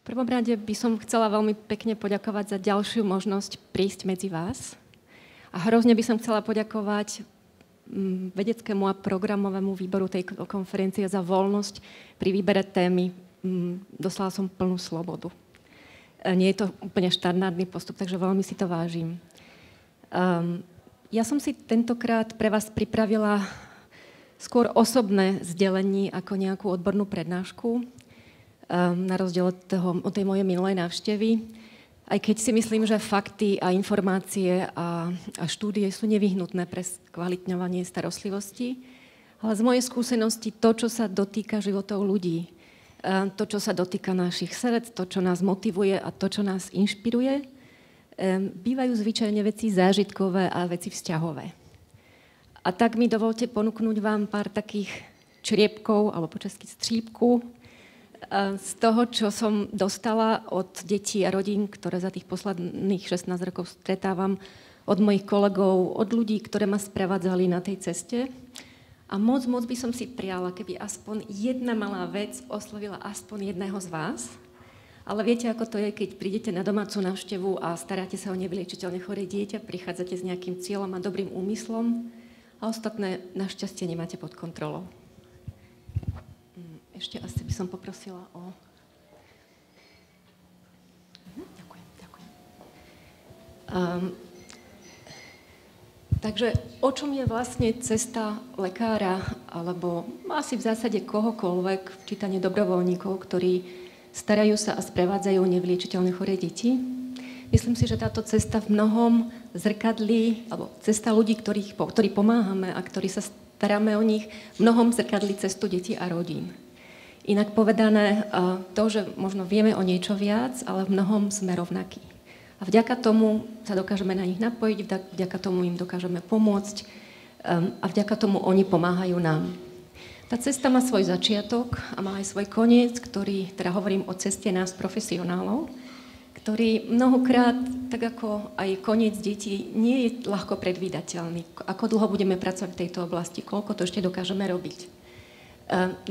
V prvom rade by som chcela veľmi pekne poďakovať za ďalšiu možnosť prísť medzi vás. A hrozne by som chcela poďakovať mm, vedeckému a programovému výboru tej konferencie za voľnosť pri výbere témy. Mm, dostala som plnú slobodu. E, nie je to úplne štandardný postup, takže veľmi si to vážim. Um, ja som si tentokrát pre vás pripravila skôr osobné zdelenie ako nejakú odbornú prednášku, na rozdiel od, toho, od tej mojej minulej návštevy. Aj keď si myslím, že fakty a informácie a, a štúdie sú nevyhnutné pre kvalitňovanie starostlivosti, ale z mojej skúsenosti to, čo sa dotýka životov ľudí, um, to, čo sa dotýka našich srdc, to, čo nás motivuje a to, čo nás inšpiruje, bývajú zvyčajne veci zážitkové a veci vzťahové. A tak mi dovolte ponúknuť vám pár takých čriepkov, alebo po česky střípku, z toho, čo som dostala od detí a rodín, ktoré za tých posledných 16 rokov stretávam, od mojich kolegov, od ľudí, ktoré ma sprevádzali na tej ceste. A moc, moc by som si prijala, keby aspoň jedna malá vec oslovila aspoň jedného z vás, ale viete, ako to je, keď prídete na domácu návštevu a staráte sa o nevyliečiteľne choré dieťa, prichádzate s nejakým cieľom a dobrým úmyslom a ostatné našťastie nemáte pod kontrolou. Ešte asi by som poprosila o... Mhm, ďakujem, ďakujem. Um, takže o čom je vlastne cesta lekára, alebo asi v zásade kohokoľvek, čítanie dobrovoľníkov, ktorí starajú sa a sprevádzajú nevyliečiteľne choré deti. Myslím si, že táto cesta v mnohom zrkadlí, alebo cesta ľudí, ktorých, ktorí pomáhame a ktorí sa staráme o nich, mnohom zrkadlí cestu detí a rodín. Inak povedané, to, že možno vieme o niečo viac, ale v mnohom sme rovnakí. A vďaka tomu sa dokážeme na nich napojiť, vďaka tomu im dokážeme pomôcť um, a vďaka tomu oni pomáhajú nám. Tá cesta má svoj začiatok a má aj svoj koniec, ktorý, teda hovorím o ceste nás profesionálov, ktorý mnohokrát, tak ako aj koniec detí, nie je ľahko predvídateľný. Ako dlho budeme pracovať v tejto oblasti, koľko to ešte dokážeme robiť.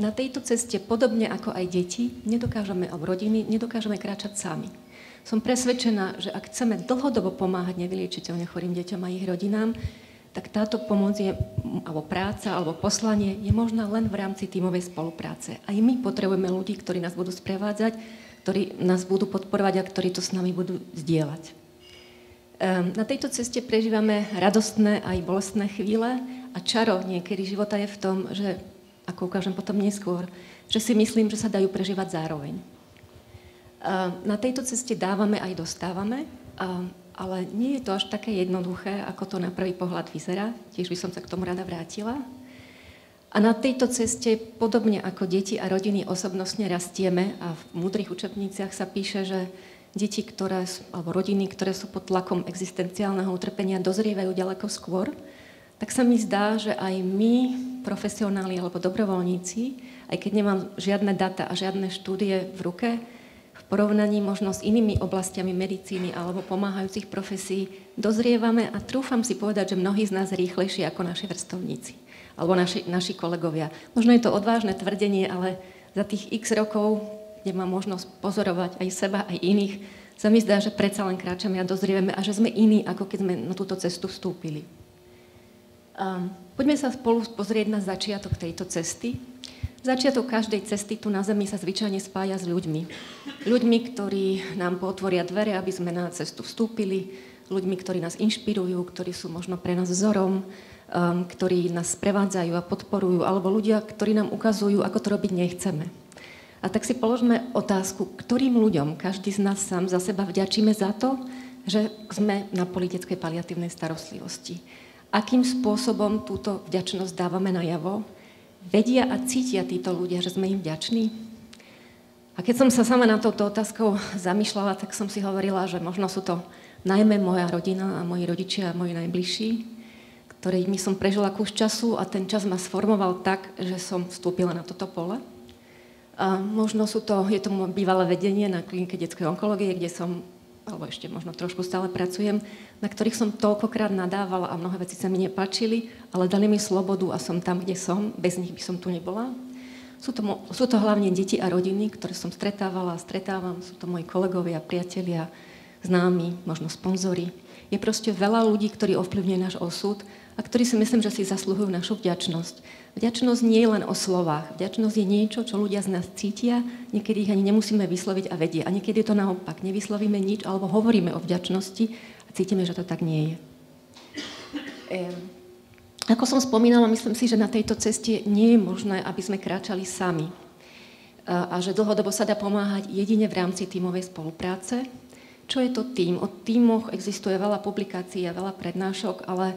Na tejto ceste, podobne ako aj deti, nedokážeme, alebo rodiny, nedokážeme kráčať sami. Som presvedčená, že ak chceme dlhodobo pomáhať nevyliečiteľne chorým deťom a ich rodinám, tak táto pomoc je, alebo práca, alebo poslanie je možná len v rámci tímovej spolupráce. Aj my potrebujeme ľudí, ktorí nás budú sprevádzať, ktorí nás budú podporovať a ktorí to s nami budú zdieľať. Ehm, na tejto ceste prežívame radostné aj bolestné chvíle a čaro niekedy života je v tom, že, ako ukážem potom neskôr, že si myslím, že sa dajú prežívať zároveň. Ehm, na tejto ceste dávame aj dostávame a ale nie je to až také jednoduché, ako to na prvý pohľad vyzerá. Tiež by som sa k tomu rada vrátila. A na tejto ceste, podobne ako deti a rodiny osobnostne rastieme a v múdrych učebniciach sa píše, že deti, ktoré, alebo rodiny, ktoré sú pod tlakom existenciálneho utrpenia, dozrievajú ďaleko skôr, tak sa mi zdá, že aj my, profesionáli alebo dobrovoľníci, aj keď nemám žiadne data a žiadne štúdie v ruke, porovnaní možno s inými oblastiami medicíny alebo pomáhajúcich profesí dozrievame a trúfam si povedať, že mnohí z nás rýchlejšie ako naši vrstovníci alebo naši, naši kolegovia. Možno je to odvážne tvrdenie, ale za tých x rokov, kde mám možnosť pozorovať aj seba, aj iných, sa mi zdá, že predsa len kráčame a dozrievame a že sme iní, ako keď sme na túto cestu vstúpili. Um, poďme sa spolu pozrieť na začiatok tejto cesty, Začiatok každej cesty tu na Zemi sa zvyčajne spája s ľuďmi. Ľuďmi, ktorí nám potvoria dvere, aby sme na cestu vstúpili, ľuďmi, ktorí nás inšpirujú, ktorí sú možno pre nás vzorom, um, ktorí nás prevádzajú a podporujú, alebo ľudia, ktorí nám ukazujú, ako to robiť nechceme. A tak si položme otázku, ktorým ľuďom každý z nás sám za seba vďačíme za to, že sme na politickej paliatívnej starostlivosti. Akým spôsobom túto vďačnosť dávame najavo? Vedia a cítia títo ľudia, že sme im vďační? A keď som sa sama na touto otázkou zamýšľala, tak som si hovorila, že možno sú to najmä moja rodina a moji rodičia a moji najbližší, ktorými som prežila kus času a ten čas ma sformoval tak, že som vstúpila na toto pole. A možno sú to, je to bývalé vedenie na klinike detskej onkológie, kde som alebo ešte možno trošku stále pracujem, na ktorých som toľkokrát nadávala a mnohé veci sa mi nepáčili, ale dali mi slobodu a som tam, kde som, bez nich by som tu nebola. Sú to, sú to hlavne deti a rodiny, ktoré som stretávala a stretávam. Sú to moji kolegovia, priatelia, známi, možno sponzory. Je proste veľa ľudí, ktorí ovplyvňujú náš osud a ktorí si myslím, že si zaslúhujú našu vďačnosť. Vďačnosť nie je len o slovách. Vďačnosť je niečo, čo ľudia z nás cítia, niekedy ich ani nemusíme vysloviť a vedie. A niekedy to naopak. Nevyslovíme nič alebo hovoríme o vďačnosti a cítime, že to tak nie je. Ako som spomínala, myslím si, že na tejto ceste nie je možné, aby sme kráčali sami. A že dlhodobo sa dá pomáhať jedine v rámci tímovej spolupráce. Čo je to tým? O tímoch existuje veľa publikácií a veľa prednášok, ale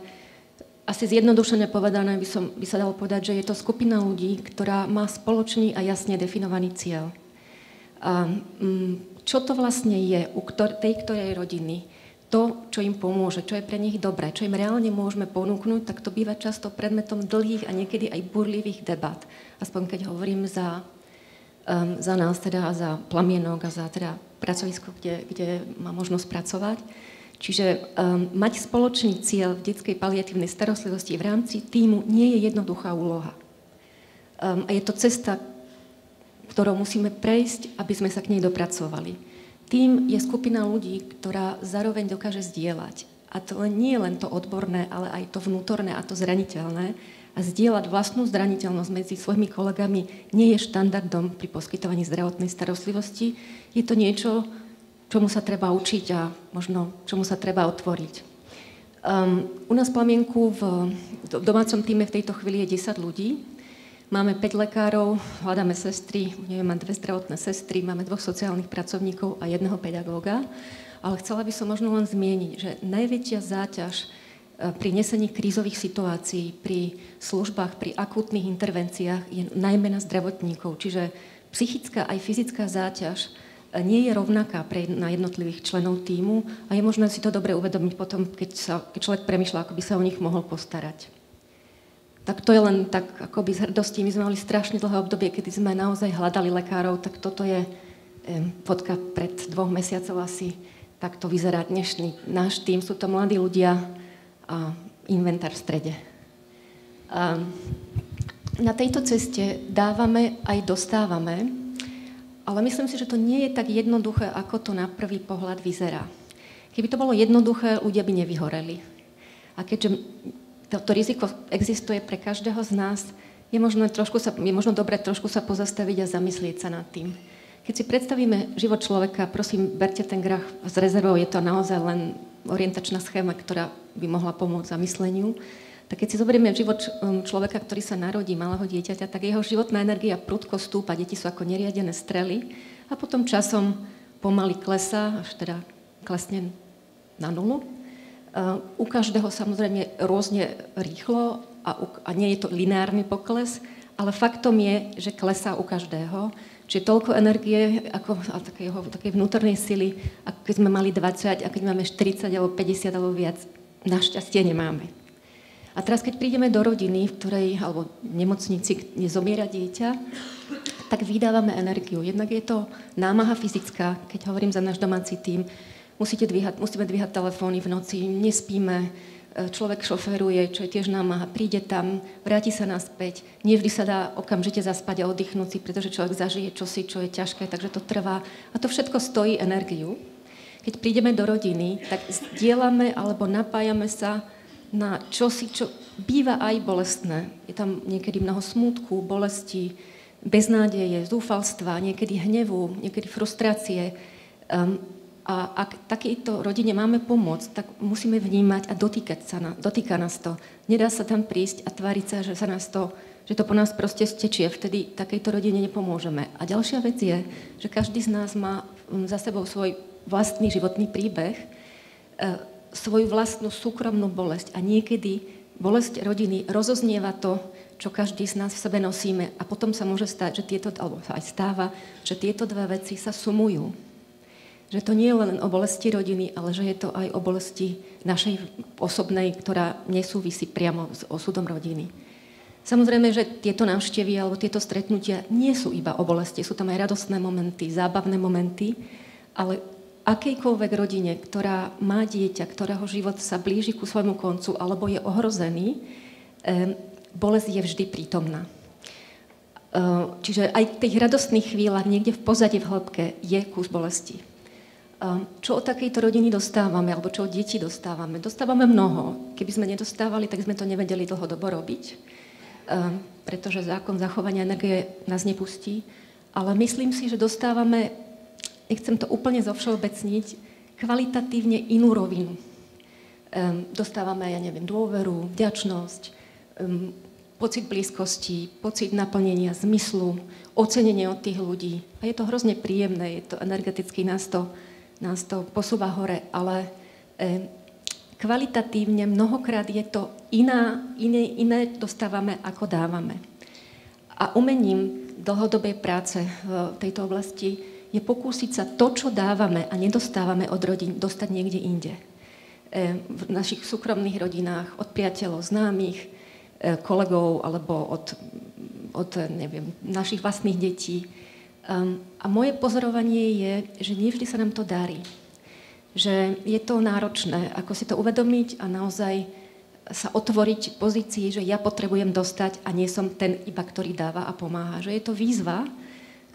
asi zjednodušene povedané by, som, by sa dalo povedať, že je to skupina ľudí, ktorá má spoločný a jasne definovaný cieľ. A, mm, čo to vlastne je u ktor- tej ktorej rodiny? to, čo im pomôže, čo je pre nich dobré, čo im reálne môžeme ponúknuť, tak to býva často predmetom dlhých a niekedy aj burlivých debat. Aspoň keď hovorím za, um, za nás teda a za plamienok a za teda pracovisko, kde, kde má možnosť pracovať. Čiže um, mať spoločný cieľ v detskej paliatívnej starostlivosti v rámci týmu nie je jednoduchá úloha. Um, a je to cesta, ktorou musíme prejsť, aby sme sa k nej dopracovali. Tým je skupina ľudí, ktorá zároveň dokáže zdieľať. A to nie len to odborné, ale aj to vnútorné a to zraniteľné. A zdieľať vlastnú zraniteľnosť medzi svojimi kolegami nie je štandardom pri poskytovaní zdravotnej starostlivosti. Je to niečo, čomu sa treba učiť a možno čomu sa treba otvoriť. Um, u nás v Plamienku v, v domácom týme v tejto chvíli je 10 ľudí Máme 5 lekárov, hľadáme sestry, neviem, mám dve zdravotné sestry, máme dvoch sociálnych pracovníkov a jedného pedagóga. Ale chcela by som možno len zmieniť, že najväčšia záťaž e, pri nesení krízových situácií, pri službách, pri akútnych intervenciách je najmä na zdravotníkov. Čiže psychická aj fyzická záťaž nie je rovnaká pre, na jednotlivých členov týmu a je možné si to dobre uvedomiť potom, keď, sa, keď človek premyšľa, ako by sa o nich mohol postarať. Tak to je len tak akoby z hrdosti. My sme mali strašne dlhé obdobie, kedy sme naozaj hľadali lekárov, tak toto je fotka pred dvoch mesiacov asi. Tak to vyzerá dnešný náš tým. Sú to mladí ľudia a inventár v strede. A na tejto ceste dávame aj dostávame, ale myslím si, že to nie je tak jednoduché, ako to na prvý pohľad vyzerá. Keby to bolo jednoduché, ľudia by nevyhoreli. A keďže to riziko existuje pre každého z nás, je možno, trošku sa, je možno dobre trošku sa pozastaviť a zamyslieť sa nad tým. Keď si predstavíme život človeka, prosím, berte ten graf s rezervou, je to naozaj len orientačná schéma, ktorá by mohla pomôcť zamysleniu. Tak keď si zoberieme život um, človeka, ktorý sa narodí, malého dieťaťa, tak jeho životná energia prudko stúpa, deti sú ako neriadené strely a potom časom pomaly klesá, až teda klesne na nulu Eh, u každého samozrejme rôzne rýchlo a, u, a nie je to lineárny pokles, ale faktom je, že klesá u každého. Čiže toľko energie ako, a takého, takej vnútornej sily, ako keď sme mali 20 a keď máme 40 alebo 50 alebo viac, našťastie nemáme. A teraz, keď prídeme do rodiny, v ktorej, alebo nemocnici, kde zomiera dieťa, tak vydávame energiu. Jednak je to námaha fyzická, keď hovorím za náš domáci tým, musíte dvíhať, musíme dvíhať telefóny v noci, nespíme, e, človek šoferuje, čo je tiež námaha, príde tam, vráti sa naspäť. Nie vždy sa dá okamžite zaspať a oddychnúť si, pretože človek zažije čosi, čo je ťažké, takže to trvá. A to všetko stojí energiu. Keď prídeme do rodiny, tak zdieľame alebo napájame sa na čosi, čo býva aj bolestné. Je tam niekedy mnoho smútku, bolesti, beznádeje, zúfalstva, niekedy hnevu, niekedy frustrácie. Um, a ak takejto rodine máme pomôcť, tak musíme vnímať a dotýkať sa na, dotýka nás to. Nedá sa tam prísť a tváriť sa, že sa nás to, že to po nás proste stečie. Vtedy takejto rodine nepomôžeme. A ďalšia vec je, že každý z nás má mm, za sebou svoj vlastný životný príbeh, e, svoju vlastnú súkromnú bolesť. A niekedy bolesť rodiny rozoznieva to, čo každý z nás v sebe nosíme. A potom sa môže stať, že tieto, alebo sa aj stáva, že tieto dve veci sa sumujú že to nie je len o bolesti rodiny, ale že je to aj o bolesti našej osobnej, ktorá nesúvisí priamo s osudom rodiny. Samozrejme, že tieto návštevy alebo tieto stretnutia nie sú iba o bolesti, sú tam aj radostné momenty, zábavné momenty, ale akejkoľvek rodine, ktorá má dieťa, ktorého život sa blíži ku svojmu koncu alebo je ohrozený, bolesť je vždy prítomná. čiže aj v tých radostných chvíľach, niekde v pozadí, v hĺbke, je kus bolesti. Čo od takejto rodiny dostávame, alebo čo od detí dostávame? Dostávame mnoho. Keby sme nedostávali, tak sme to nevedeli dlhodobo robiť, pretože zákon zachovania energie nás nepustí. Ale myslím si, že dostávame, nechcem to úplne zovšeobecniť, kvalitatívne inú rovinu. Dostávame, ja neviem, dôveru, vďačnosť, pocit blízkosti, pocit naplnenia, zmyslu, ocenenie od tých ľudí. A je to hrozne príjemné, je to energeticky nás to nás to posúva hore, ale e, kvalitatívne mnohokrát je to iná, iné, iné dostávame, ako dávame. A umením dlhodobej práce v tejto oblasti je pokúsiť sa to, čo dávame a nedostávame od rodín, dostať niekde inde. E, v našich súkromných rodinách, od priateľov, známych, e, kolegov alebo od, od neviem, našich vlastných detí Um, a moje pozorovanie je, že nevždy sa nám to darí. Že je to náročné, ako si to uvedomiť a naozaj sa otvoriť pozícii, že ja potrebujem dostať a nie som ten iba, ktorý dáva a pomáha. Že je to výzva,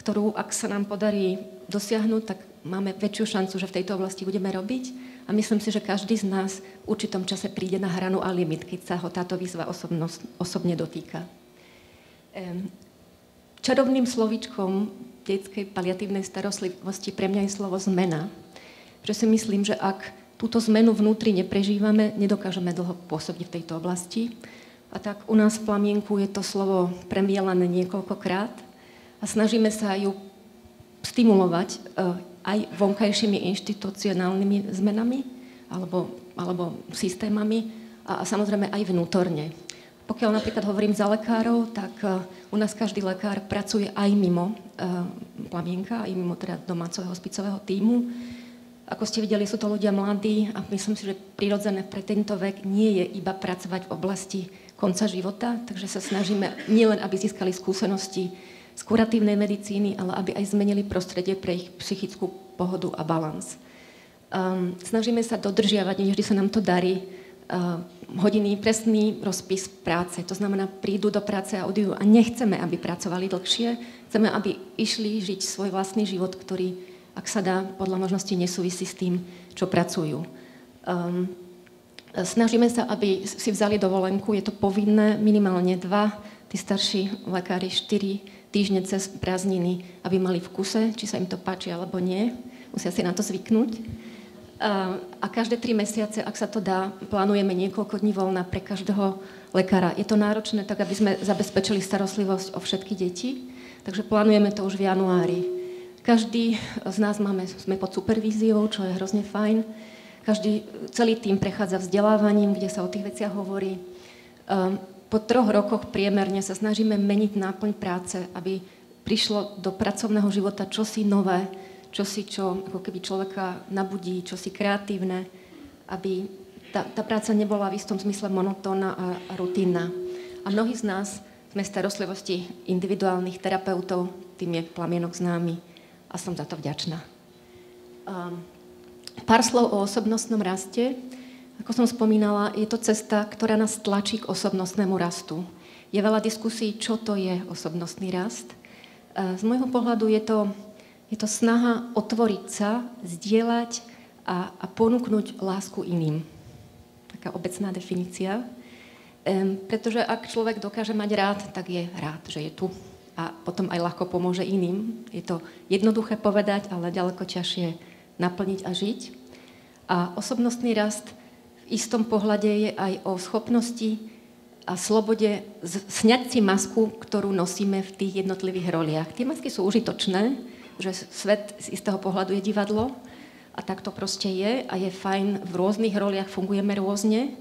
ktorú ak sa nám podarí dosiahnuť, tak máme väčšiu šancu, že v tejto oblasti budeme robiť. A myslím si, že každý z nás v určitom čase príde na hranu a limit, keď sa ho táto výzva osobnosť, osobne dotýka. Čarovným slovíčkom detskej paliatívnej starostlivosti pre mňa je slovo zmena. Že si myslím, že ak túto zmenu vnútri neprežívame, nedokážeme dlho pôsobiť v tejto oblasti. A tak u nás v Plamienku je to slovo premielané niekoľkokrát a snažíme sa ju stimulovať eh, aj vonkajšími inštitucionálnymi zmenami alebo, alebo systémami a, a samozrejme aj vnútorne. Pokiaľ napríklad hovorím za lekárov, tak uh, u nás každý lekár pracuje aj mimo uh, plamienka, aj mimo teda domáceho hospicového týmu. Ako ste videli, sú to ľudia mladí a myslím si, že prirodzené pre tento vek nie je iba pracovať v oblasti konca života, takže sa snažíme nielen, aby získali skúsenosti z kuratívnej medicíny, ale aby aj zmenili prostredie pre ich psychickú pohodu a balans. Um, snažíme sa dodržiavať, nie vždy sa nám to darí, uh, hodiny, presný rozpis práce. To znamená, prídu do práce a odídu a nechceme, aby pracovali dlhšie. Chceme, aby išli žiť svoj vlastný život, ktorý, ak sa dá, podľa možnosti nesúvisí s tým, čo pracujú. Um, snažíme sa, aby si vzali dovolenku. Je to povinné minimálne dva, tí starší lekári štyri týždne cez prázdniny, aby mali v kuse, či sa im to páči alebo nie. Musia si na to zvyknúť. A každé tri mesiace, ak sa to dá, plánujeme niekoľko dní voľna pre každého lekára. Je to náročné tak, aby sme zabezpečili starostlivosť o všetky deti, takže plánujeme to už v januári. Každý z nás máme, sme pod supervíziou, čo je hrozne fajn. Každý, celý tým prechádza vzdelávaním, kde sa o tých veciach hovorí. Po troch rokoch priemerne sa snažíme meniť náplň práce, aby prišlo do pracovného života čosi nové, čosi, čo ako keby človeka nabudí, čosi kreatívne, aby tá, tá práca nebola v istom zmysle monotónna a, rutinná. A mnohí z nás sme starostlivosti individuálnych terapeutov, tým je plamienok známy a som za to vďačná. Um, pár slov o osobnostnom raste. Ako som spomínala, je to cesta, ktorá nás tlačí k osobnostnému rastu. Je veľa diskusí, čo to je osobnostný rast. Z môjho pohľadu je to je to snaha otvoriť sa, zdieľať a, a ponúknuť lásku iným. Taká obecná definícia. Um, pretože ak človek dokáže mať rád, tak je rád, že je tu. A potom aj ľahko pomôže iným. Je to jednoduché povedať, ale ďaleko ťažšie naplniť a žiť. A osobnostný rast istom pohľade je aj o schopnosti a slobode sňať si masku, ktorú nosíme v tých jednotlivých roliach. Tie masky sú užitočné, že svet z istého pohľadu je divadlo a tak to proste je a je fajn, v rôznych roliach fungujeme rôzne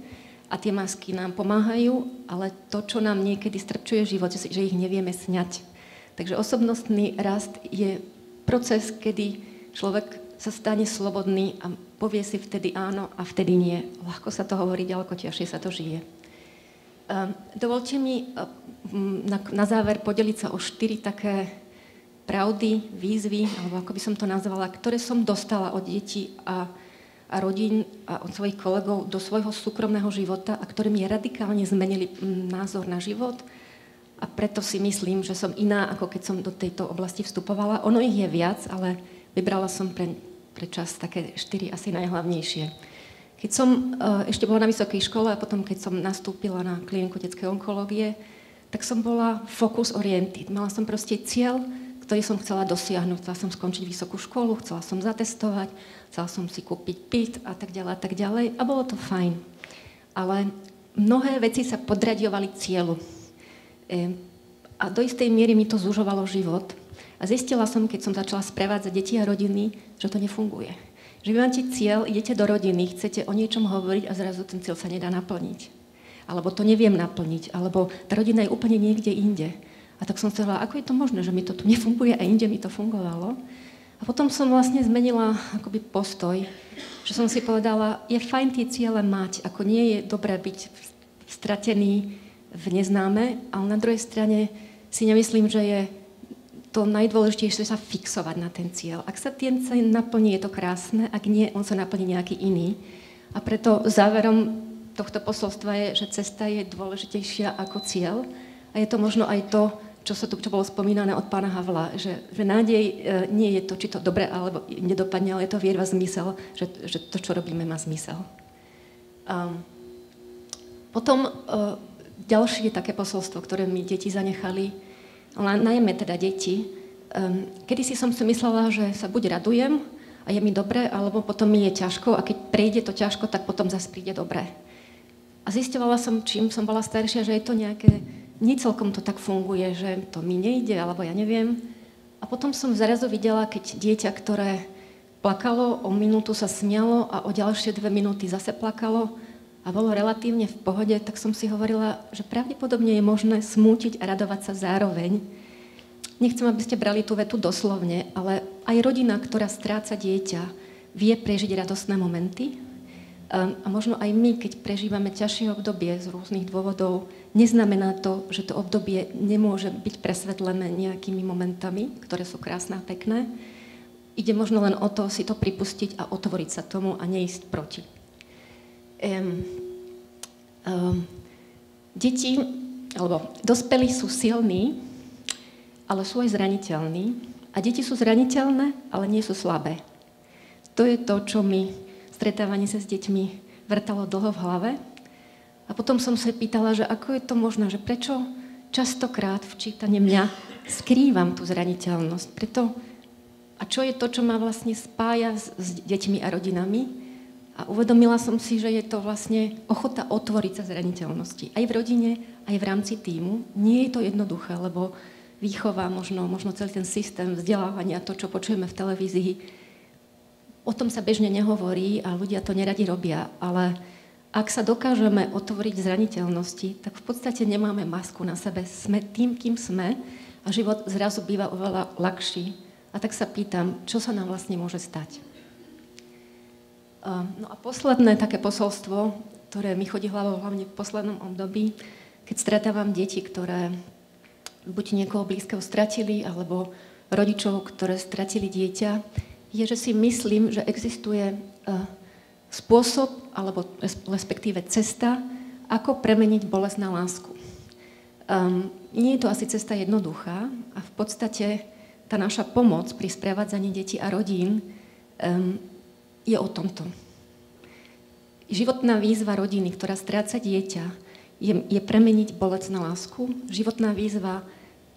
a tie masky nám pomáhajú, ale to, čo nám niekedy strpčuje život, že ich nevieme sňať. Takže osobnostný rast je proces, kedy človek sa stane slobodný a povie si vtedy áno a vtedy nie. Ľahko sa to hovorí, ďaleko ťažšie sa to žije. Dovolte mi na, na záver podeliť sa o štyri také pravdy, výzvy, alebo ako by som to nazvala, ktoré som dostala od detí a, a rodín a od svojich kolegov do svojho súkromného života a ktoré mi radikálne zmenili názor na život a preto si myslím, že som iná, ako keď som do tejto oblasti vstupovala. Ono ich je viac, ale vybrala som pre, pre také štyri asi najhlavnejšie. Keď som uh, ešte bola na vysokej škole a potom keď som nastúpila na kliniku detskej onkológie, tak som bola focus oriented. Mala som proste cieľ, ktorý som chcela dosiahnuť. Chcela som skončiť vysokú školu, chcela som zatestovať, chcela som si kúpiť byt a tak ďalej a tak ďalej. A bolo to fajn. Ale mnohé veci sa podradiovali cieľu. A do istej miery mi to zužovalo život. A zistila som, keď som začala sprevádzať deti a rodiny, že to nefunguje. Že vy máte cieľ, idete do rodiny, chcete o niečom hovoriť a zrazu ten cieľ sa nedá naplniť. Alebo to neviem naplniť, alebo tá rodina je úplne niekde inde. A tak som si ako je to možné, že mi to tu nefunguje a inde mi to fungovalo. A potom som vlastne zmenila akoby postoj, že som si povedala, je fajn tie ciele mať, ako nie je dobré byť stratený v neznáme, ale na druhej strane si nemyslím, že je to najdôležitejšie sa fixovať na ten cieľ. Ak sa ten cieľ naplní, je to krásne, ak nie, on sa naplní nejaký iný. A preto záverom tohto posolstva je, že cesta je dôležitejšia ako cieľ. A je to možno aj to, čo sa tu čo bolo spomínané od pána Havla, že, že nádej e, nie je to, či to dobre alebo nedopadne, ale je to viera zmysel, že, že to, čo robíme, má zmysel. Um, potom uh, ďalšie také posolstvo, ktoré mi deti zanechali, najmä teda deti. Um, kedy si som si myslela, že sa buď radujem a je mi dobre, alebo potom mi je ťažko a keď prejde to ťažko, tak potom zase príde dobre. A zistovala som, čím som bola staršia, že je to nejaké, nie to tak funguje, že to mi nejde, alebo ja neviem. A potom som zrazu videla, keď dieťa, ktoré plakalo, o minútu sa smialo a o ďalšie dve minúty zase plakalo, a bolo relatívne v pohode, tak som si hovorila, že pravdepodobne je možné smútiť a radovať sa zároveň. Nechcem, aby ste brali tú vetu doslovne, ale aj rodina, ktorá stráca dieťa, vie prežiť radostné momenty. A možno aj my, keď prežívame ťažšie obdobie z rôznych dôvodov, neznamená to, že to obdobie nemôže byť presvetlené nejakými momentami, ktoré sú krásne a pekné. Ide možno len o to si to pripustiť a otvoriť sa tomu a neísť proti um, deti, alebo dospelí sú silní, ale sú aj zraniteľní. A deti sú zraniteľné, ale nie sú slabé. To je to, čo mi stretávanie sa s deťmi vrtalo dlho v hlave. A potom som sa pýtala, že ako je to možné, že prečo častokrát v čítaní mňa skrývam tú zraniteľnosť. Preto, a čo je to, čo ma vlastne spája s, s deťmi a rodinami? A uvedomila som si, že je to vlastne ochota otvoriť sa zraniteľnosti. Aj v rodine, aj v rámci týmu. Nie je to jednoduché, lebo výchova, možno, možno celý ten systém vzdelávania, to, čo počujeme v televízii, o tom sa bežne nehovorí a ľudia to neradi robia, ale ak sa dokážeme otvoriť zraniteľnosti, tak v podstate nemáme masku na sebe. Sme tým, kým sme a život zrazu býva oveľa ľahší. A tak sa pýtam, čo sa nám vlastne môže stať. No a posledné také posolstvo, ktoré mi chodí hlavou hlavne v poslednom období, keď stretávam deti, ktoré buď niekoho blízkeho stratili, alebo rodičov, ktoré stratili dieťa, je, že si myslím, že existuje e, spôsob, alebo respektíve cesta, ako premeniť bolesť na lásku. Um, nie je to asi cesta jednoduchá a v podstate tá naša pomoc pri sprevádzaní detí a rodín um, je o tomto. Životná výzva rodiny, ktorá stráca dieťa, je, je premeniť bolec na lásku. Životná výzva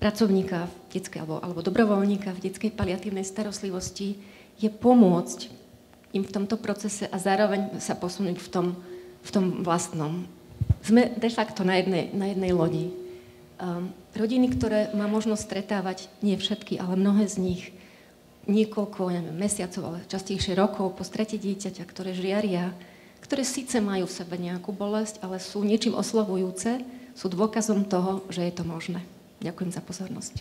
pracovníka v detskej, alebo, alebo dobrovoľníka v detskej paliatívnej starostlivosti je pomôcť im v tomto procese a zároveň sa posunúť v tom, v tom vlastnom. Sme de facto na jednej, na jednej lodi. Um, rodiny, ktoré má možnosť stretávať, nie všetky, ale mnohé z nich, niekoľko neviem, mesiacov, ale častejšie rokov po strete dieťaťa, ktoré žiaria, ktoré síce majú v sebe nejakú bolesť, ale sú niečím oslovujúce, sú dôkazom toho, že je to možné. Ďakujem za pozornosť.